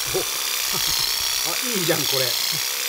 あいいじゃんこれ。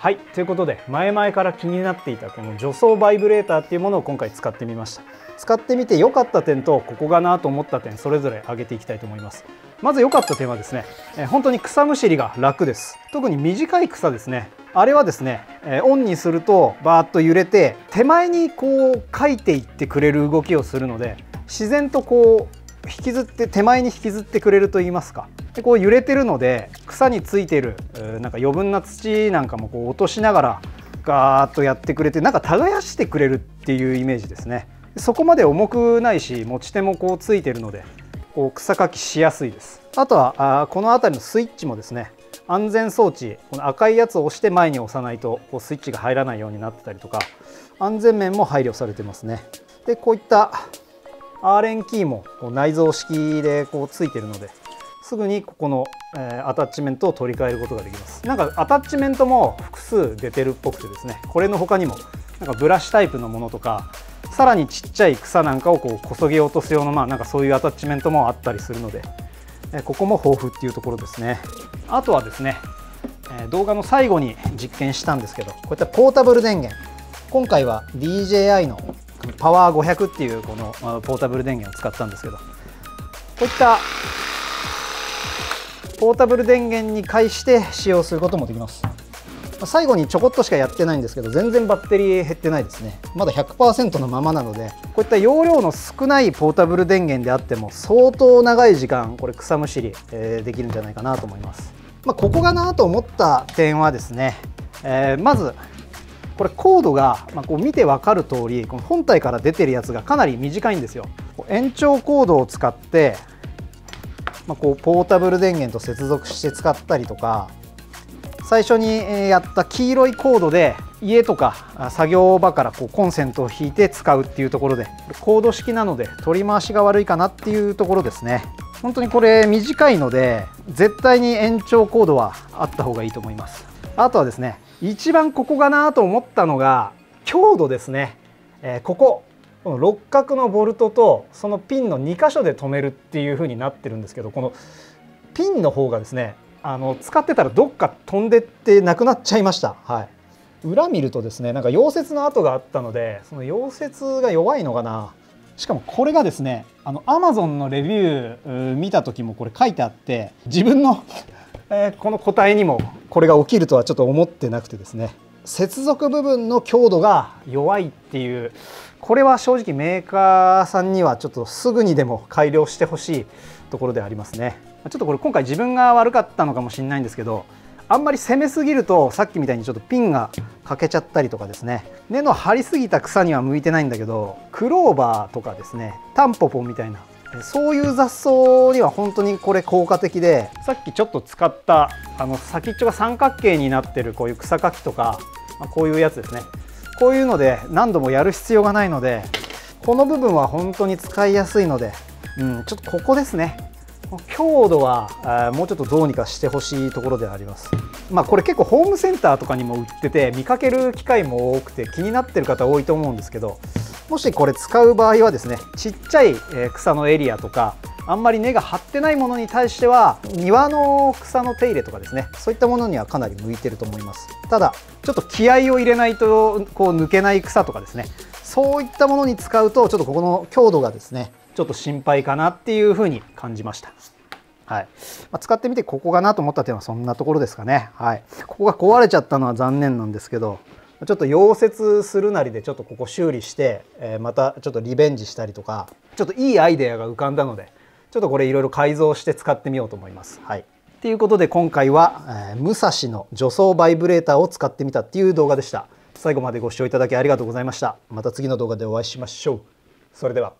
はいということで前々から気になっていたこの除草バイブレーターっていうものを今回使ってみました。使ってみて良かった点とここがなと思った点それぞれ挙げていきたいと思います。まず良かった点はですね、え本当に草むしりが楽です。特に短い草ですね。あれはですね、えオンにするとバーッと揺れて手前にこう書いていってくれる動きをするので自然とこう引きずって手前に引きずってくれると言いますか。でこう揺れてるので草についてるなんか余分な土なんかもこう落としながらガーッとやってくれてなんか耕してくれるっていうイメージですね。そこまで重くないし持ち手もこうついてるのでこう草かきしやすいです。あとはあこの辺りのスイッチもですね安全装置この赤いやつを押して前に押さないとこうスイッチが入らないようになってたりとか安全面も配慮されてますね。でこういったアーレンキーもこう内蔵式でこうついてるのですぐにここの、えアタッチメントを取り替えることができます。なんかアタッチメントも複数出てるっぽくてですねこれの他にもなんかブラシタイプのものとかさらにちっちゃい草なんかをこうこそげ落とす用のまあなんかそういうアタッチメントもあったりするのでここも豊富っていうところですね。あとはですね動画の最後に実験したんですけどこういったポータブル電源。今回は DJI のパワー500っていうこのポータブル電源を使ったんですけど。こういったポータブル電源に介して使用することもできます。最後にちょこっとしかやってないんですけど全然バッテリー減ってないですね。まだ100%のままなのでこういった容量の少ないポータブル電源であっても相当長い時間これ草むしり、えできるんじゃないかなと思います、まあ、ここがなと思った点はですね、えー、まずこれコードが、まあ、こう見て分かる通りこの本体から出てるやつがかなり短いんですよ。延長コードを使って、まあ、こうポータブル電源と接続して使ったりとか最初にやった黄色いコードで家とか作業場からこうコンセントを引いて使うっていうところでコード式なので取り回しが悪いかなっていうところですね。本当にこれ短いので絶対に延長コードはあった方がいいと思います。あとはですね一番ここかなと思ったのが強度ですね、えー、こここの六角のボルトとそのピンの2箇所で止めるっていう風になってるんですけどこのピンの方がですねあの使ってたらどっか飛んでってなくなっちゃいました。はい。裏見るとですねなんか溶接の跡があったのでその溶接が弱いのかな。しかもこれがですねあの Amazon のレビュー見た時もこれ書いてあって自分のえこの個体にもこれが起きるとはちょっと思ってなくてですね。接続部分の強度が弱いっていう。これは正直メーカーさんにはちょっとすぐにでも改良してほしいところでありますね。ちょっとこれ今回自分が悪かったのかもしれないんですけどあんまり攻めすぎるとさっきみたいにちょっとピンが欠けちゃったりとかですね。根の張りすぎた草には向いてないんだけどクローバーとかですね。タンポポみたいなそういう雑草には本当にこれ効果的でさっきちょっと使ったあの先っちょが三角形になってるこういう草かきとか、まあ、こういうやつですねこういうので何度もやる必要がないのでこの部分は本当に使いやすいので、うん、ちょっとここですね強度はもうちょっとどうにかしてほしいところであります。まあ、これ結構ホームセンターとかにも売ってて見かける機会も多くて気になってる方多いと思うんですけどもしこれ使う場合はですねちっちゃい草のエリアとかあんまり根が張ってないものに対しては庭の草の手入れとかですねそういったものにはかなり向いてると思いますただちょっと気合を入れないとこう抜けない草とかですねそういったものに使うとちょっとここの強度がですねちょっと心配かなっていうふうに感じました。はいまあ、使ってみてここかなと思った点はそんなところですかね。はい、ここが壊れちゃったのは残念なんですけどちょっと溶接するなりでちょっとここ修理して、えー、またちょっとリベンジしたりとかちょっといいアイデアが浮かんだのでちょっとこれいろいろ改造して使ってみようと思います。はい、ということで今回は、えー、武蔵の除草バイブレーターを使ってみたっていう動画でした。最後までご視聴いただきありがとうございました。また次の動画でお会いしましょう。それでは。